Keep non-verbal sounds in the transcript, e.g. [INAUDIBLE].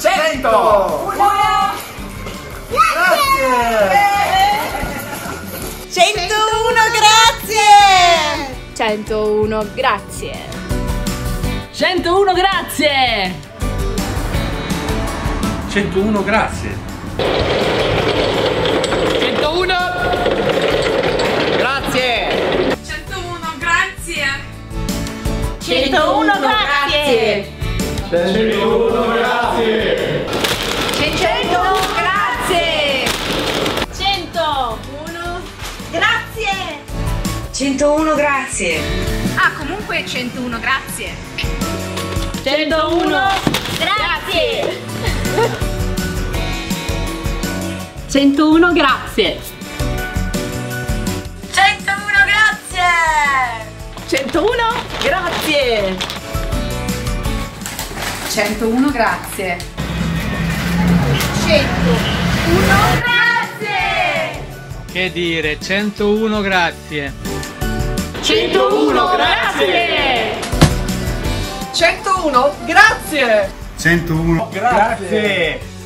100! Grazie! 101 grazie! 101 grazie. 101 grazie! 101 grazie. 101 Grazie! 101 grazie! 101 grazie! 101 grazie! 101 grazie! Ah, comunque 101 grazie! 101 Grazie! [LAUGHS] 101 grazie! 101 grazie! 101 grazie! 101 grazie! 101 grazie! Che dire, 101 grazie. 101 grazie! 101 grazie! 101 Grazie!